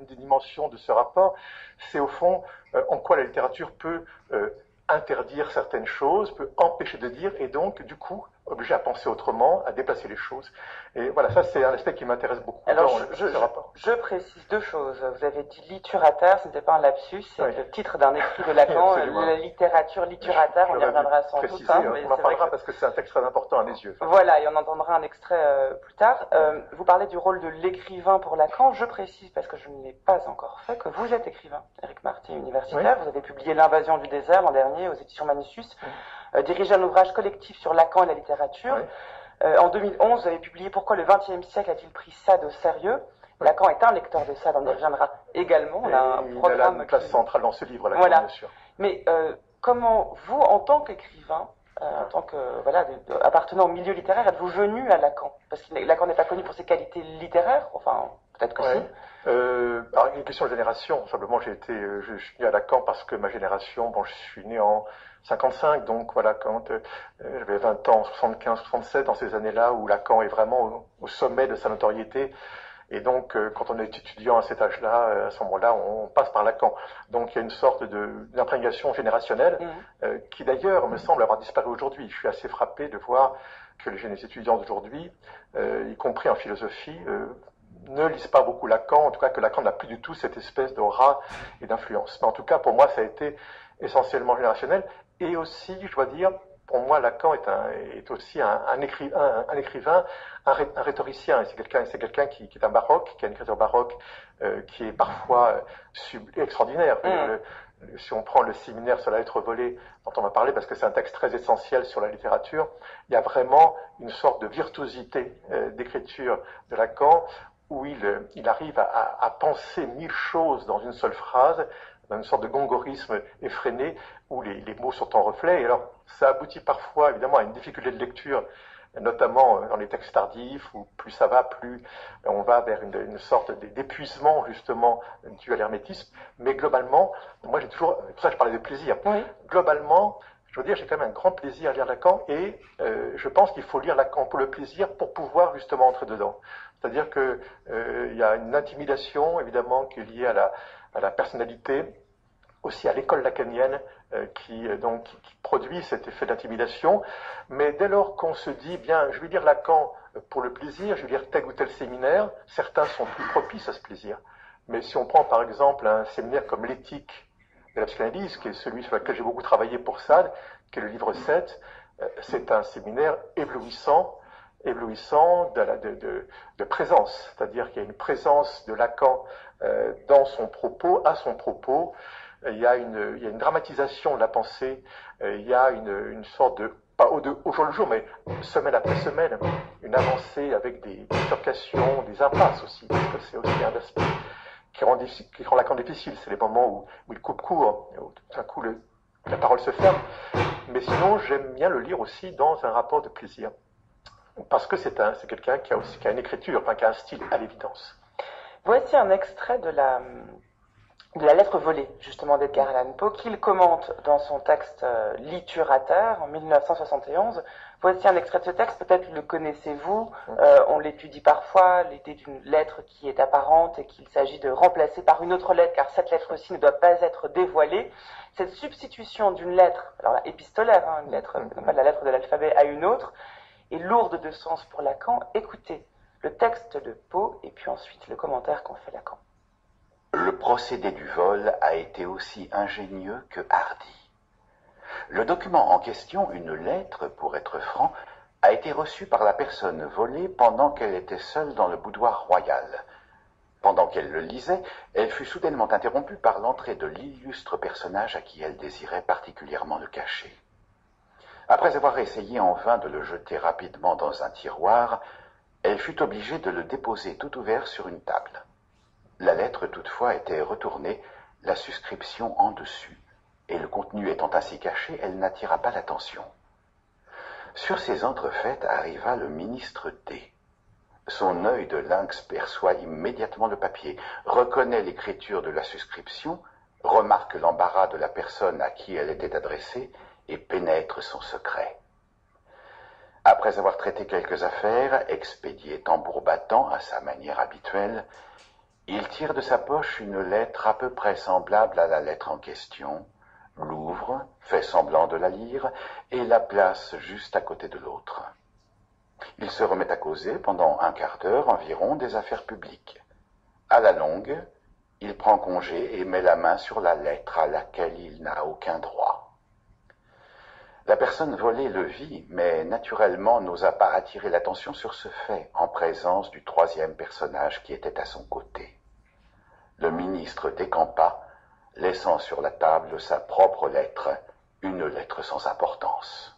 Une des dimensions de ce rapport, c'est au fond en quoi la littérature peut interdire certaines choses, peut empêcher de dire, et donc, du coup, obligé à penser autrement, à déplacer les choses. Et voilà, ça c'est un aspect qui m'intéresse beaucoup Alors, je, je, précise deux choses. Vous avez dit littérateur, ce n'était pas un lapsus, c'est le titre d'un écrit de Lacan, la littérature littérateur, on y reviendra sans doute. Hein, on en parlera parce que c'est un texte très important à mes yeux. Voilà, et on entendra un extrait euh, plus tard. Euh, vous parlez du rôle de l'écrivain pour Lacan. Je précise, parce que je ne l'ai pas encore fait, que vous êtes écrivain, Eric Marty, universitaire. Vous avez publié L'invasion du désert l'an dernier aux éditions Manussus. Euh, dirigé un ouvrage collectif sur Lacan et la littérature. Euh, en 2011, vous avez publié Pourquoi le XXe siècle a-t-il pris Sade au sérieux? Lacan est un lecteur de Sade, on y reviendra également. On a un programme. Il a une place centrale dans ce livre, Lacan, voilà. bien sûr. Mais euh, comment vous, en tant qu'écrivain, en tant que voilà, appartenant au milieu littéraire, êtes-vous venu à Lacan? Parce que Lacan n'est pas connu pour ses qualités littéraires, enfin peut-être que si. Euh, alors une question de génération. Simplement, j'ai été, je, suis venu à Lacan parce que ma génération, bon, je suis né en 55, donc voilà, quand euh, j'avais 20 ans, 75, 67, dans ces années-là où Lacan est vraiment au, sommet de sa notoriété. Et donc, euh, quand on est étudiant à cet âge-là, euh, à ce moment-là, on, passe par Lacan. Donc, il y a une sorte d'imprégnation générationnelle mmh. qui, d'ailleurs, me semble avoir disparu aujourd'hui. Je suis assez frappé de voir que les jeunes étudiants d'aujourd'hui, y compris en philosophie, ne lisent pas beaucoup Lacan, en tout cas que Lacan n'a plus du tout cette espèce d'aura et d'influence. Mais en tout cas, pour moi, ça a été essentiellement générationnel. Et aussi, je dois dire, pour moi, Lacan est, un, est aussi un, un, écrivain, un, écrivain, un, rhétoricien. C'est quelqu'un, c'est quelqu'un qui, qui, est un baroque, qui a une écriture baroque euh, qui est parfois euh, extraordinaire. Mm. si on prend le séminaire sur la lettre volée dont on va parler, parce que c'est un texte très essentiel sur la littérature, il y a vraiment une sorte de virtuosité euh, d'écriture de Lacan où il, il arrive à, à, penser mille choses dans une seule phrase dans une sorte de gongorisme effréné où les, les, mots sont en reflet. Et alors, ça aboutit parfois, évidemment, à une difficulté de lecture, notamment euh, dans les textes tardifs, où plus ça va, plus on va vers une, une sorte d'épuisement, justement, dû à l'hermétisme. Mais globalement, moi, j'ai toujours, pour ça je parlais de plaisir. Globalement, je veux dire, j'ai quand même un grand plaisir à lire Lacan et euh, je pense qu'il faut lire Lacan pour le plaisir pour pouvoir justement entrer dedans. C'est-à-dire qu'il euh, y a une intimidation évidemment qui est liée à la, personnalité, aussi à l'école lacanienne euh, qui, donc, qui, produit cet effet d'intimidation. Mais dès lors qu'on se dit, bien, je vais lire Lacan pour le plaisir, je vais lire tel ou tel séminaire, certains sont plus propices à ce plaisir. Mais si on prend par exemple un séminaire comme l'éthique la psychanalyse, qui est celui sur lequel j'ai beaucoup travaillé pour Sade, qui est le livre 7, euh, c'est un séminaire éblouissant, éblouissant de, présence, c'est-à-dire qu'il y a une présence de Lacan euh, dans son propos, à son propos. Il y, a une, dramatisation de la pensée, il y a une, sorte de, pas au, au, jour le jour, mais semaine après semaine, une avancée avec des bifurcations, des impasses aussi, parce que c'est aussi un aspect qui rend, qui rend Lacan difficile. C'est les moments où, il coupe court, où tout d'un coup la parole se ferme. Mais sinon, j'aime bien le lire aussi dans un rapport de plaisir. Parce que c'est quelqu'un qui a une écriture, qui a un style à l'évidence. Voici un extrait de la, de la lettre volée, justement, d'Edgar Allan Poe, qu'il commente dans son texte euh, Liturateur en 1971. Voici un extrait de ce texte, peut-être le connaissez-vous, euh, on l'étudie parfois, l'idée d'une lettre qui est apparente et qu'il s'agit de remplacer par une autre lettre, car cette lettre-ci ne doit pas être dévoilée. Cette substitution d'une lettre, alors épistolaire, hein, une lettre, pas de la lettre de l'alphabet à une autre, est lourde de sens pour Lacan. Écoutez le texte de Poe et puis ensuite le commentaire qu'en fait Lacan. Le procédé du vol a été aussi ingénieux que hardi. Le document en question, une lettre pour être franc, a été reçu par la personne volée pendant qu'elle était seule dans le boudoir royal. Pendant qu'elle le lisait, elle fut soudainement interrompue par l'entrée de l'illustre personnage à qui elle désirait particulièrement le cacher. Après avoir essayé en vain de le jeter rapidement dans un tiroir, elle fut obligée de le déposer tout ouvert sur une table. La lettre toutefois était retournée, la suscription en dessus, et le contenu étant ainsi caché, elle n'attira pas l'attention. Sur ces entrefaites arriva le ministre D. Son œil de lynx perçoit immédiatement le papier, reconnaît l'écriture de la suscription, remarque l'embarras de la personne à qui elle était adressée et pénètre son secret. Après avoir traité quelques affaires, expédié tambour battant à sa manière habituelle, Il tire de sa poche une lettre à peu près semblable à la lettre en question, l'ouvre, fait semblant de la lire, et la place juste à côté de l'autre. Il se remet à causer pendant un quart d'heure environ des affaires publiques. À la longue, il prend congé et met la main sur la lettre à laquelle il n'a aucun droit. La personne volée le vit, mais naturellement n'osa pas attirer l'attention sur ce fait en présence du troisième personnage qui était à son côté. Le ministre décampa, laissant sur la table sa propre lettre, une lettre sans importance.